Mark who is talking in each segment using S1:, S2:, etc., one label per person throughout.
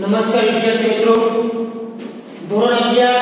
S1: નમસ્કાર વિદ્યાર્થી મિત્રો. ધોરણ 11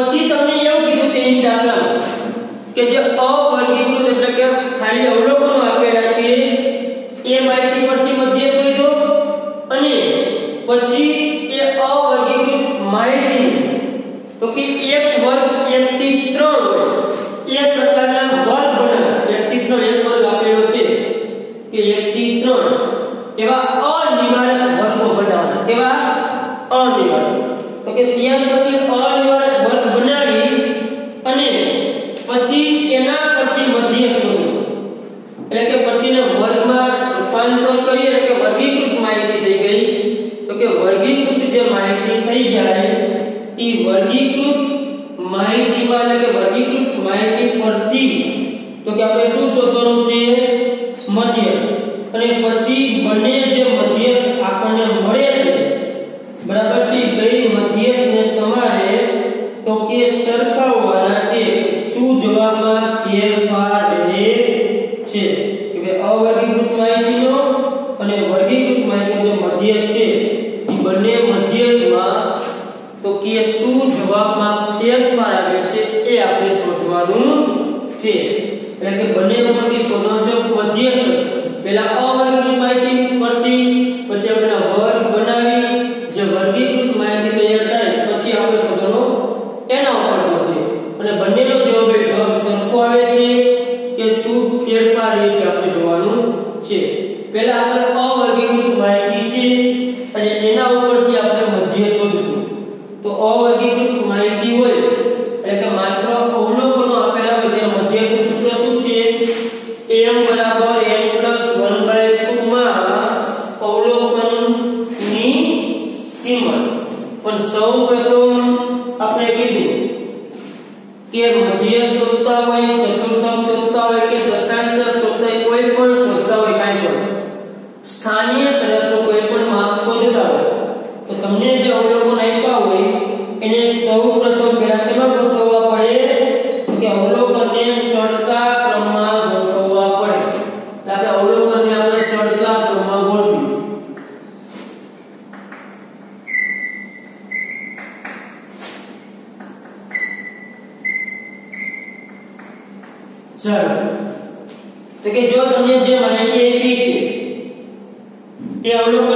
S1: પછી તમને એવું કીધું છે એની દાખલામાં કે જે અવર્ગીકૃત એટલે કે ખાલી અવલોકન નથી તો કે આપણે શું શોધવાનું છે? મધ્ય અને પછી બંને 别拦着 ચલો. તો કે જો તમને જે માહિતી આપી છે એ અવલોકન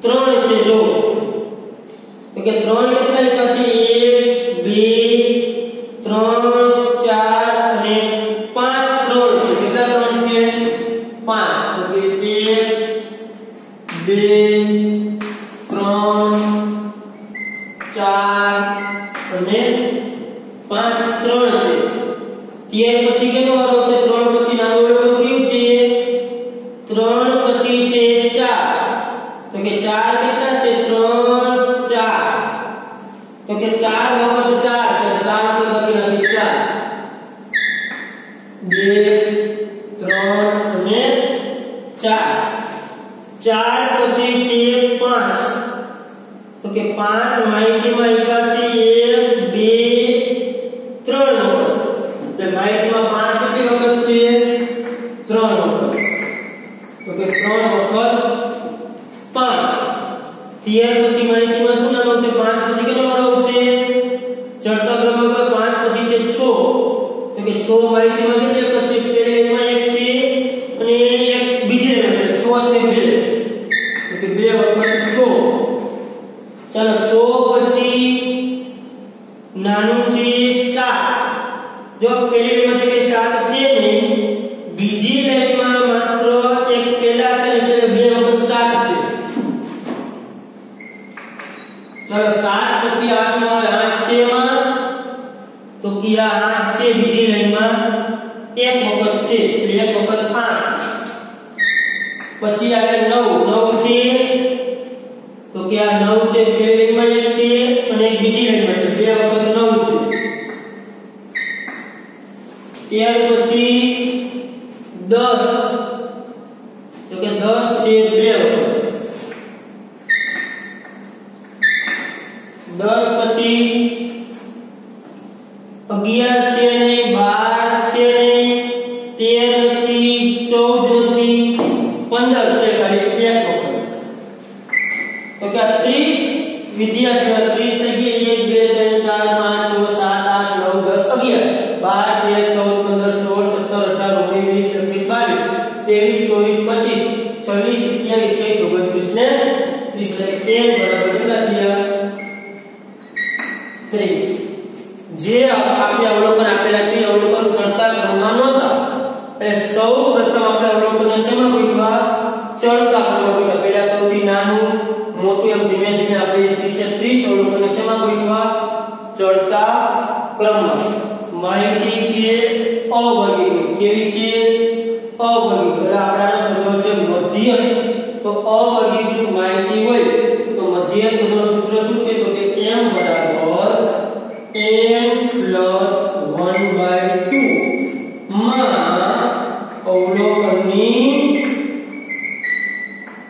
S1: ત્રણ છે જો. તો કે ત્રણ કેટલા આપ્યા છે eingehen તો કિયા 8 છે બીજી લાઈનમાં. એક વખત છે એક વખત 8 પછી આગળ 9 9 છે. તો કિયા 9 છે Amen.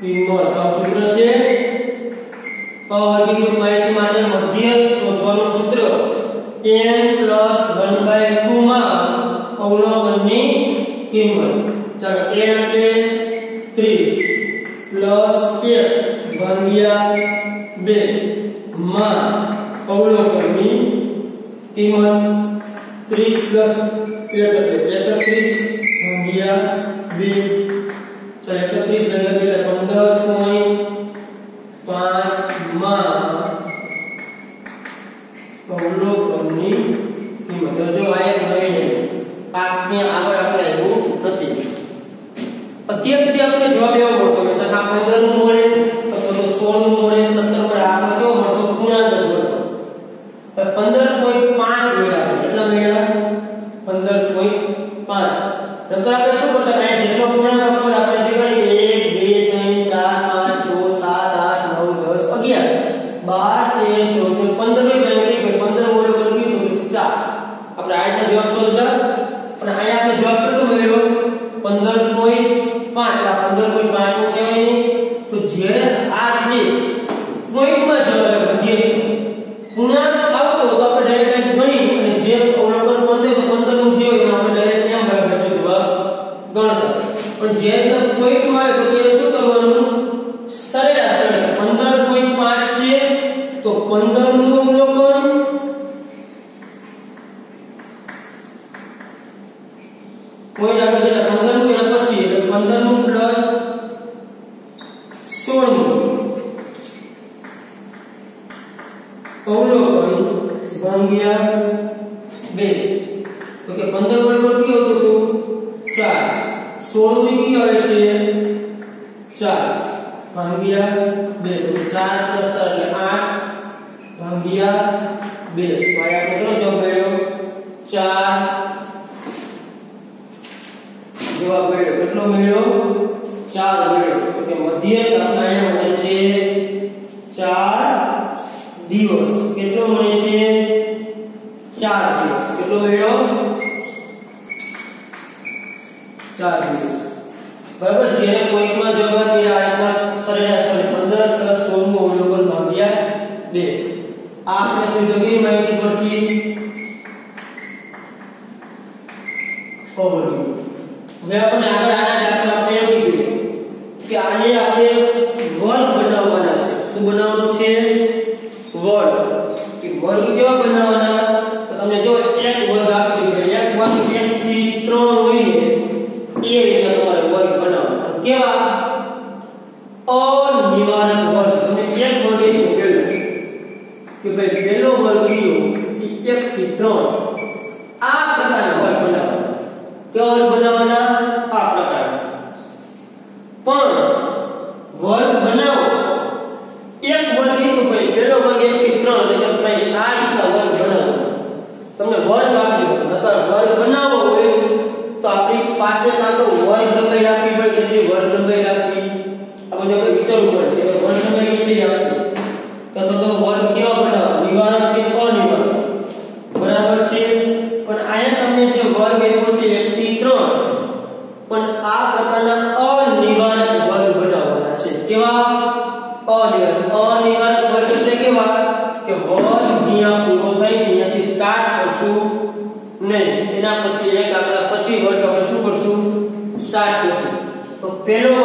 S1: કિંમત. આ સૂત્ર છે? અવર્ગીકૃત માહિતી માટે મધ્ય શોધવાનું સૂત્ર n 1/2 માં અવલોકનની કિંમત. ચાલો n એટલે 30 1 ભાગ્યા 2 માં અવલોકનની કિંમત 30 1 એટલે 33 ભાગ્યા 2 कोई जाकर मंदिर में रखना चाहिए मंदिर में કેટલો લઈયો 4 બરાબર જે પોઈન્ટ માં જવાબ આપ્યા આના સરેરાશ વાળી 15 16 નું અવલોકન માંગ્યા 2 આ આપણે સંયોગી માહિતી પરથી ઓવરવ્યુ હવે આપણે બનાવવાના આ પ્રકાર પણ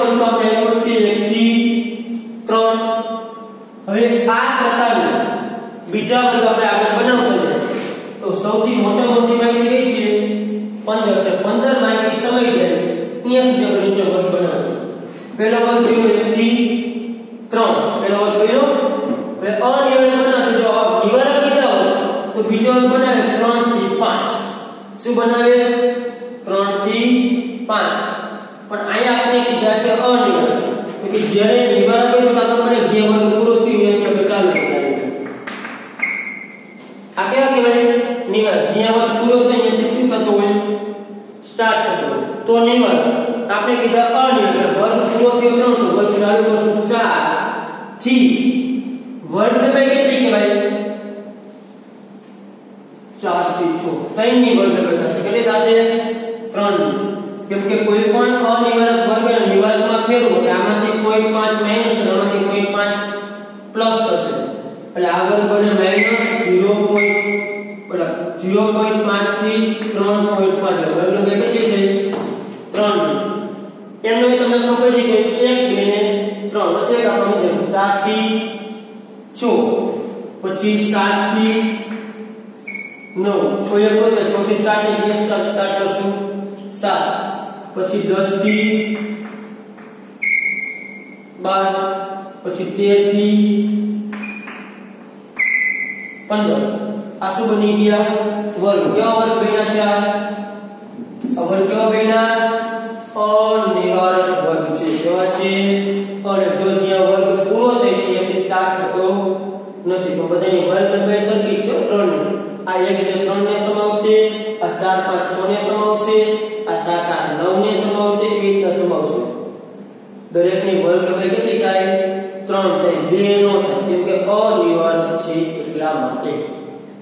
S1: વસ્તુ આપણે એનું છે લેખી 3 હવે આ પ્રકારના બીજા વર્ગ આપણે આગળ બનાવતો તો સૌથી મોટા મોટી માહિતી કઈ છે 15 છે 15 માહિતી સમય લે અહીંયા સુધી આપણે નીચે વર્ગ બનાવશું પહેલો વર્ગ છે લેખી ત્રણ પહેલો વર્ગ કયો હવે અનિવાર્ય બનાવશે જો નિવારક કીધા હોય તો બીજો વર્ગ બનાવે 3 થી 5 શું બનાવે થી વર્ગલંબાઈ કેટલી કહેવાય? 4 થી 6 ત્રણની વર્ગલંબાઈ થશે કેટલી થશે? 3 કેમ કે કોઈ પણ અનિવારક વર્ગ અને નિવારકમાં ફેરવો એટલે આમાંથી કોઈ 5 માઇનસ થશે આમાંથી કોઈ 5 પ્લસ થશે. એટલે આ વર્ગ બને માઇનસ 0. બરાબર 0.5 થી 3.5 એટલે વર્ગલંબાઈ પછી 7 થી 9 છો એ હોય ને 6 થી સ્ટાર્ટ સ્ટાર્ટ કરશું. સાત, પછી દસથી બાર, પછી 13 થી 15 આ શું બની ગયા? વર્ગ. કેવા વર્ગ બન્યા છે આ? વર્ગ કેવા બન્યા? અનિવાર્ય વર્ગ છે. કેવા છે? નથી, તો બધાની વર્ગ લંબાઈ સરખી છે, ત્રણ. આ એક એટલે ત્રણ ને સમાવશે, આ ચાર પાંચ છ ને સમાવશે, આ સાત આઠ નવ ને સમાવશે, એવી રીતના સમાવશે. દરેકની વર્ગ લંબાઈ કેટલી થાય? ત્રણ થાય 2 નો થાય, કેમ કે અનિવારક છે એટલા માટે.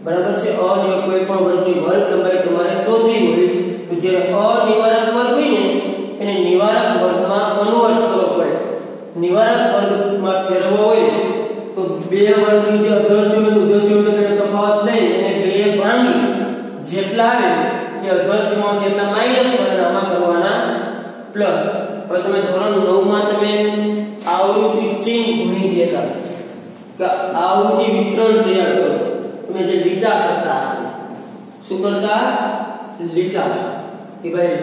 S1: બરાબર છે? અનિવાર્ય કોઈ પણ વર્ગની વર્ગ લંબાઈ તમારે શોધવી હોય, તો જ્યારે અનિવારક વર્ગ હોય ને, એને નિવારક વર્ગમાં કન્વર્ટ કરવો પડે. નિવારક વર્ગમાં ફેરવવો હોય બે વર્ગની જે અધર છે ઉધર છે એને તફાવત લઈ અને બે ભાગી જેટલા આવે એ અધરમાંથી એટલા માઇનસ અને આમાં કરવાના પ્લસ હવે તમે ધોરણ 9 માં તમે આવૃત્તિ ચિહ્ન ભણી ગયા કે આવૃત્તિ વિતરણ તૈયાર કરો. તમે જે લીટા કરતા શું કરતા? લીટા. કે ભાઈ,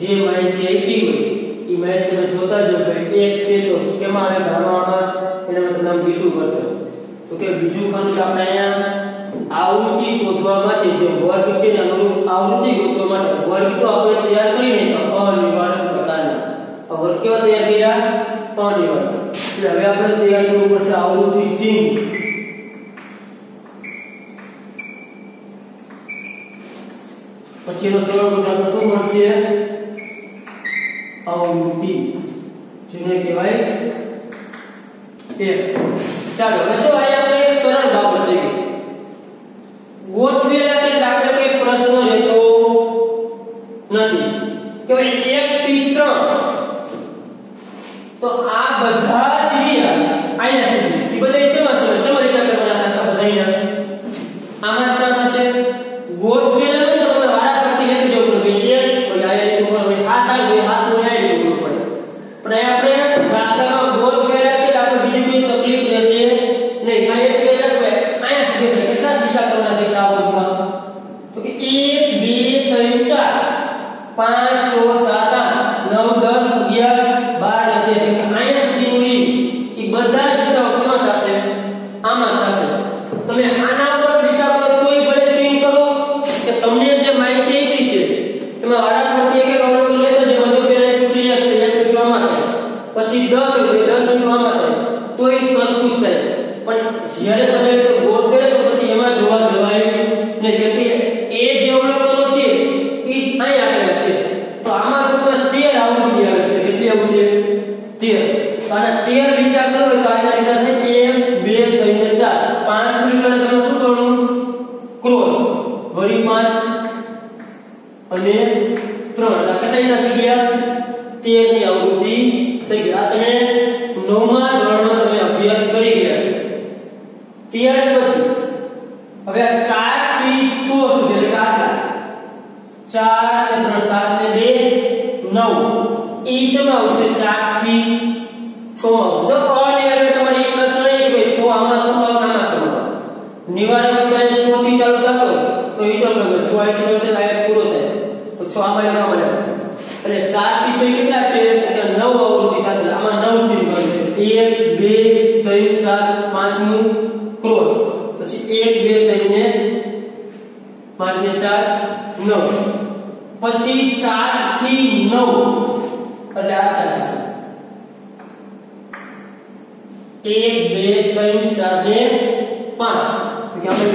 S1: જે માહિતી આપી હોય, એ માહિતી તમે જોતા જ ભાઈ, એક છે તો કેમાં આવે ભાગવામાં એને તમે બીજું કરજો તો કે બીજું ખંડ આપણે અહીંયા આવૃત્તિ શોધવા માટે જે વર્ગ છે ને અનુરૂપ આવૃત્તિ ગોતવા માટે વર્ગ તો આપણે તૈયાર કરીને અનિવાર્ય પ્રકારના. વર્ગ કેવા તૈયાર કર્યા? અનિવાર્ય. એટલે હવે આપણે તૈયાર કરવું પડશે આવૃત્તિ ચિહ્ન. પછીનો સરળ આપણે શું મળશે? આવૃત્તિ. જેને કહેવાય એક ચાલો હવે જો અહીંયા આપણે એક સરળ ત્યાર પછી હવે આ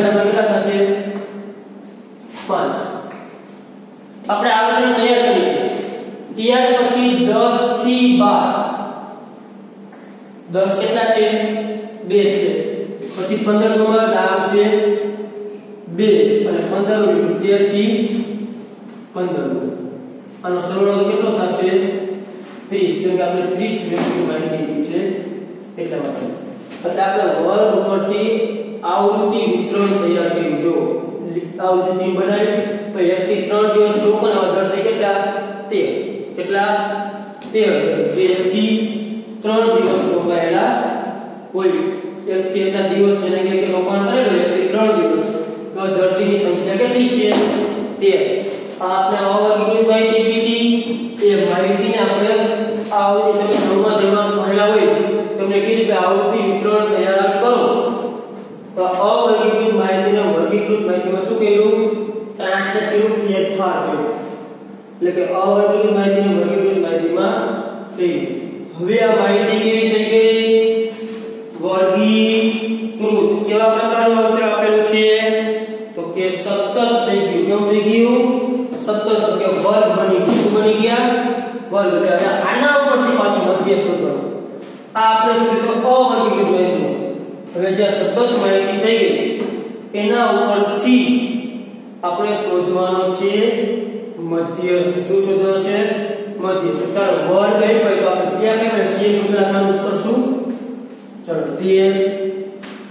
S1: આપણે કેટલા થશે? 5 આપણે આવૃત્તિ તૈયાર કરી છે. ત્યાર પછી 10 થી 12 10 કેટલા છે? 2 છે. પછી 15 નો વર્ગ આવશે 2 અને 15 નું 13 થી 15 આનો સરવાળો કેટલો થશે? 30 કેમ કે આપણે 30 વ્યક્તિ માહિતી છે. એટલા માટે. એટલે આપણે વર્ગ ઉપરથી આવૃત્તિ વિતરણ તૈયાર કર્યું. જો આવૃત્તિ ચિહ્ન બનાવી, તો એક થી ત્રણ દિવસ લોકોના દર થઈ કેટલા 13 કેટલા 13 જે એક થી ત્રણ દિવસ રોકાયેલા હોય. એક થી એટલા દિવસ જેને કે રોકાણ કરેલું એક થી ત્રણ દિવસ. તો દર્દીની સંખ્યા કેટલી છે? 13 આપણે અવર્ગીકૃત મધ્ય તો ચાલો વર્ગ કઈ હોય તો આપણે ક્યાં ક્યાં સીએ સૂત્ર નામ કરશું ચાલો 13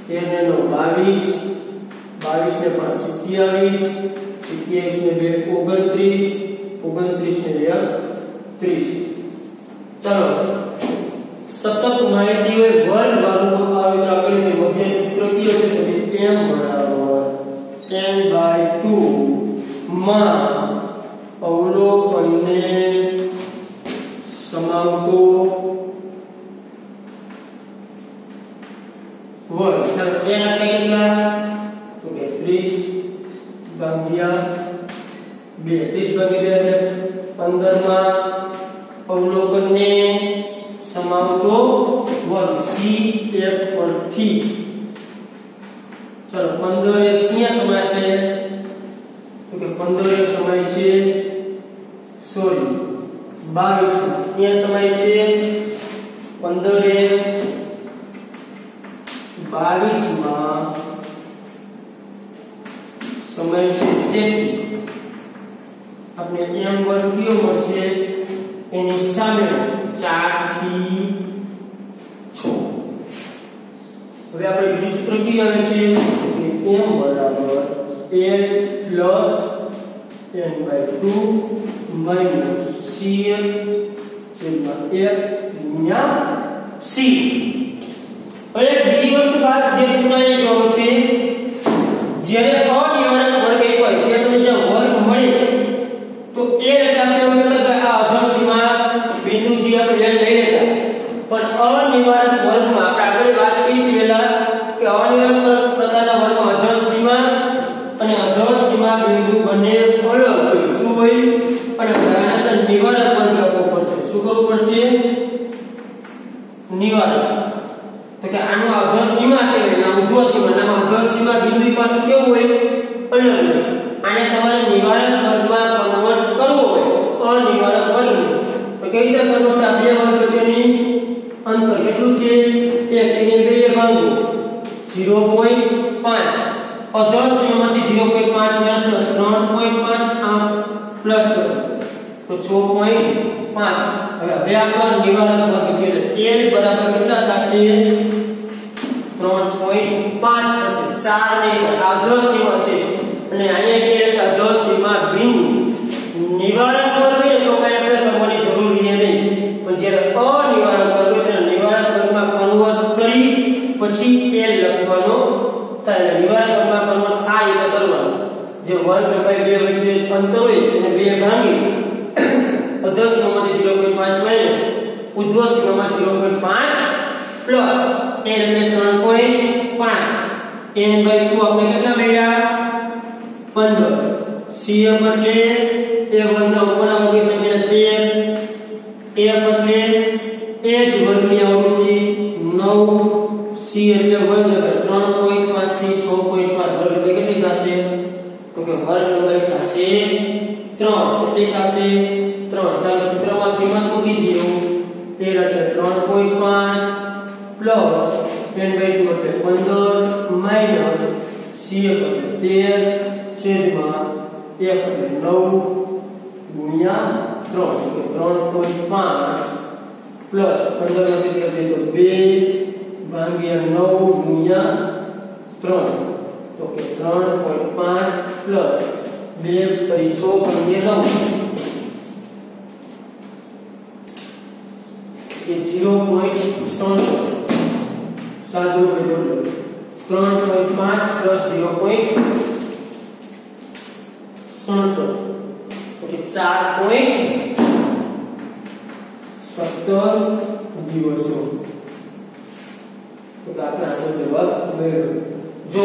S1: 13 ને 9 22 22 ને 5 27 27 ને 2 29 29 ને 1 30 ચાલો સતત માહિતી હોય વર્ગ વાળું આવે તો આપણે તે મધ્ય સૂત્ર કયું છે તો કે m બરાબર n બાય 2 માં અવલોકનને સમાવતો વર્ગ ચાલો n આપણે કેટલા તો કે 30 ભાગ્યા 2 30 ભાગ્યા 2 એટલે 15 માં અવલોકનને સમાવતો વર્ગ સી એક પરથી ચલો 15 એ ક્યાં સમાશે તો કે 15 એ સમાય છે સોરી 22 ક્યાં સમય છે 15 એ 22 માં સમય છે તેથી આપણે m વર્ગ કયો મળશે? એની સામે 4 થી 6 હવે આપણે બીજું સૂત્ર કયું આવે છે? કે m બરાબર 8 plus n by 2 minus cn છેદમાં 1 ગુણ્યા c હવે બીજી વસ્તુ ખાસ જે પૂછાઈને અધર સીમામાંથી 0.5 માઇનસ 3.5 આમ પ્લસ કરો. તો 6.5 હવે હવે આપણો નિવારક ભાગ છે એટલે l બરાબર કેટલા થશે? 3.5 થશે. 4 નહીં અધર સીમા છે. અને અહીંયા કે 10 સીમા બિંદુ. નિવારક એ વર્ગના ઉપરના વર્ગની પ્લસ 15 માંથી કરી તો 2 ભાગ્યા 9 ગુણ્યા 3 તો કે 3.5 પ્લસ 2 તરી 6 ભાગ્યા 9 એ 0.67 સાદું મેળવ્યું 3.5 પ્લસ 0.67 ઓકે 4.17 દિવસો. તો આપણે આનો જવાબ મેળવ્યો જો